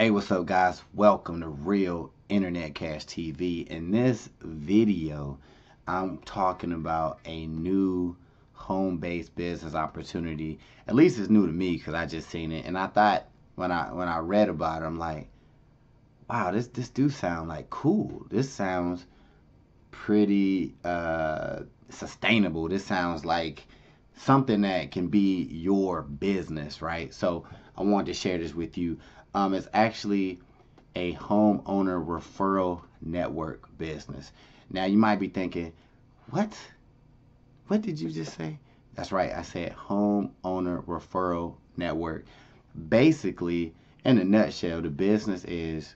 Hey, what's up, guys? Welcome to Real Internet Cash TV. In this video, I'm talking about a new home-based business opportunity. At least it's new to me because I just seen it, and I thought when I when I read about it, I'm like, wow, this this do sound like cool. This sounds pretty uh, sustainable. This sounds like something that can be your business, right? So I wanted to share this with you. Um, it's actually a homeowner referral network business. Now you might be thinking, what? What did you just say? That's right. I said homeowner referral network. Basically, in a nutshell, the business is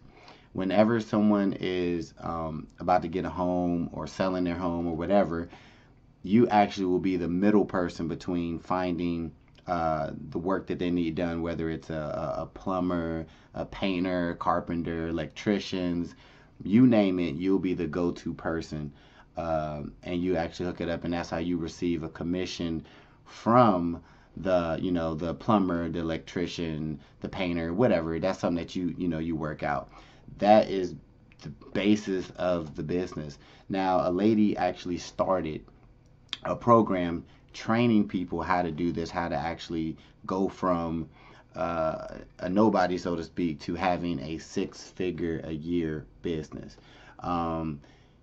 whenever someone is um, about to get a home or selling their home or whatever, you actually will be the middle person between finding uh, the work that they need done, whether it's a, a plumber, a painter, carpenter, electricians, you name it, you'll be the go-to person. Uh, and you actually hook it up, and that's how you receive a commission from the, you know, the plumber, the electrician, the painter, whatever. That's something that you, you know, you work out. That is the basis of the business. Now, a lady actually started a program training people how to do this, how to actually go from uh, a nobody, so to speak, to having a six figure a year business. Um,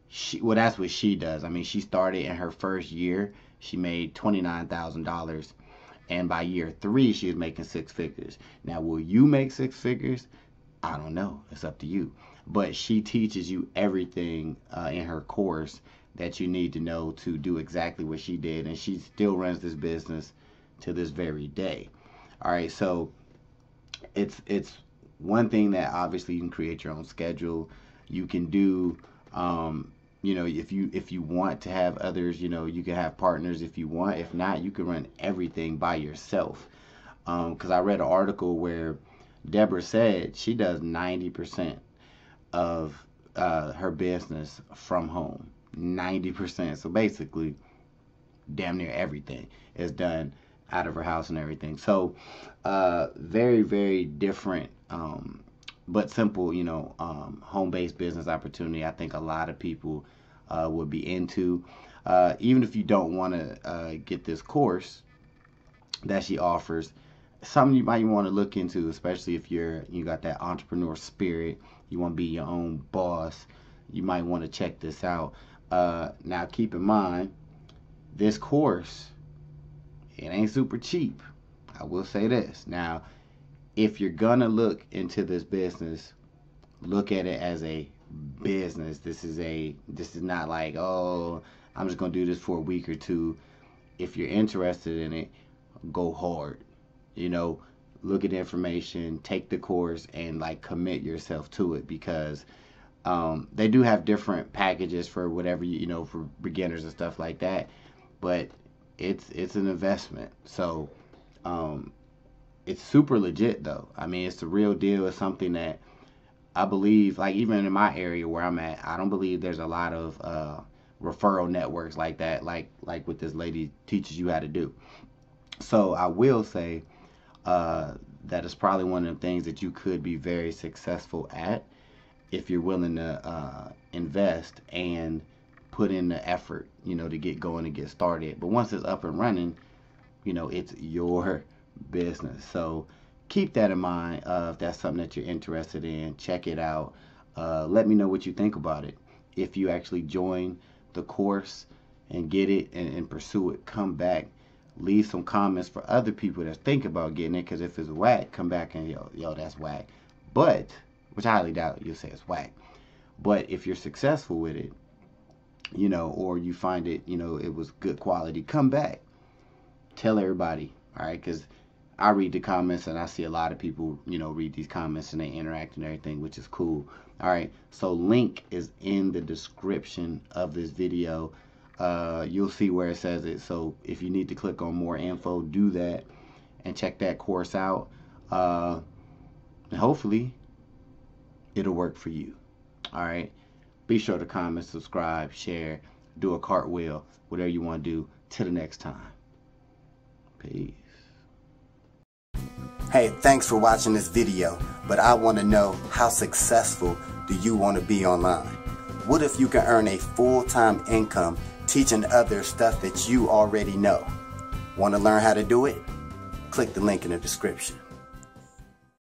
she, well, that's what she does. I mean, she started in her first year, she made $29,000. And by year three, she was making six figures. Now, will you make six figures? I don't know. It's up to you. But she teaches you everything uh, in her course that you need to know to do exactly what she did. And she still runs this business to this very day. All right, so it's it's one thing that obviously you can create your own schedule. You can do um, you know if you if you want to have others, you know, you can have partners if you want. If not, you can run everything by yourself. Because um, I read an article where Debra said she does 90% of uh, her business from home. 90%. So basically, damn near everything is done out of her house and everything. So, uh, very, very different, um, but simple, you know, um, home based business opportunity. I think a lot of people uh, would be into. Uh, even if you don't want to uh, get this course that she offers, something you might want to look into, especially if you're you got that entrepreneur spirit, you want to be your own boss. You might want to check this out. Uh, now, keep in mind, this course, it ain't super cheap. I will say this. Now, if you're gonna look into this business, look at it as a business. This is a this is not like, oh, I'm just gonna do this for a week or two. If you're interested in it, go hard. You know, look at information, take the course and like commit yourself to it because um, they do have different packages for whatever you, you know for beginners and stuff like that, but it's it's an investment. So um, it's super legit though. I mean, it's the real deal. It's something that I believe, like even in my area where I'm at, I don't believe there's a lot of uh, referral networks like that, like like what this lady teaches you how to do. So I will say uh, that is probably one of the things that you could be very successful at if you're willing to uh, invest and put in the effort, you know, to get going and get started. But once it's up and running, you know, it's your business. So keep that in mind. Uh, if that's something that you're interested in, check it out. Uh, let me know what you think about it. If you actually join the course and get it and, and pursue it, come back. Leave some comments for other people that think about getting it. Because if it's whack, come back and yo, yo, that's whack. But which I highly doubt you'll say it's whack. But if you're successful with it, you know, or you find it, you know, it was good quality, come back. Tell everybody, all right? Because I read the comments and I see a lot of people, you know, read these comments and they interact and everything, which is cool. All right, so link is in the description of this video. Uh, you'll see where it says it. So if you need to click on more info, do that and check that course out. Uh, hopefully it'll work for you. All right. Be sure to comment, subscribe, share, do a cartwheel, whatever you want to do. Till the next time. Peace. Hey, thanks for watching this video, but I want to know how successful do you want to be online? What if you can earn a full-time income teaching others stuff that you already know? Want to learn how to do it? Click the link in the description.